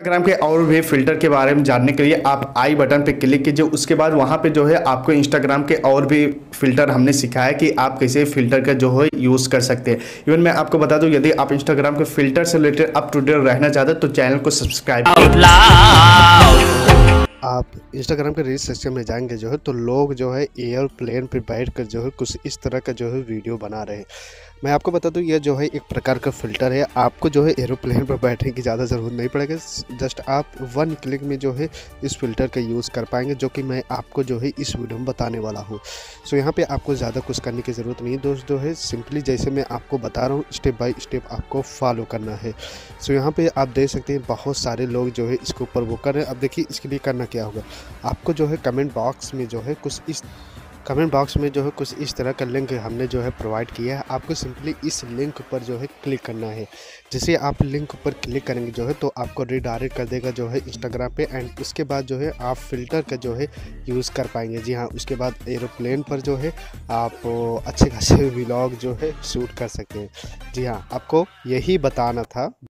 Instagram के और भी फ़िल्टर के बारे में जानने के लिए आप आई बटन पर क्लिक कीजिए। उसके बाद वहाँ पे जो है आपको इंस्टाग्राम के और भी फ़िल्टर हमने सिखाया कि आप कैसे फ़िल्टर का जो है यूज़ कर सकते हैं। इवन मैं आपको बता दूँ, यदि आप इंस्टाग्राम के फ़िल्टर से रिलेटेड अप टू डेट रहना चाहते हैं तो चैनल को सब्सक्राइब आप इंस्टाग्राम के रील सेक्शन में जाएँगे जो है तो लोग जो है एयरप्लेन पर बैठ कर जो है कुछ इस तरह का जो है वीडियो बना रहे हैं। मैं आपको बता दूँ, यह जो है एक प्रकार का फ़िल्टर है। आपको जो है एरोप्लेन पर बैठने की ज़्यादा ज़रूरत नहीं पड़ेगी। जस्ट आप वन क्लिक में जो है इस फ़िल्टर का यूज़ कर पाएँगे, जो कि मैं आपको जो है इस वीडियो में बताने वाला हूँ। सो यहाँ पे आपको ज़्यादा कुछ करने की ज़रूरत नहीं दोस्त जो है सिंपली जैसे मैं आपको बता रहा हूँ स्टेप बाई स्टेप आपको फॉलो करना है। सो यहाँ पर आप देख सकते हैं, बहुत सारे लोग जो है इसके ऊपर वो कर रहे हैं। अब देखिए, इसके लिए करना क्या होगा आपको जो है कमेंट बॉक्स में जो है कुछ इस कमेंट बॉक्स में जो है कुछ इस तरह का लिंक हमने जो है प्रोवाइड किया है आपको सिंपली इस लिंक पर जो है क्लिक करना है जैसे आप लिंक पर क्लिक करेंगे जो है तो आपको रिडायरेक्ट कर देगा जो है इंस्टाग्राम पे एंड उसके बाद जो है आप फ़िल्टर का जो है यूज़ कर पाएँगे जी हाँ उसके बाद एरोप्लेन पर जो है आप अच्छे खासे व्लॉग जो है शूट कर सकते हैं जी हाँ आपको यही बताना था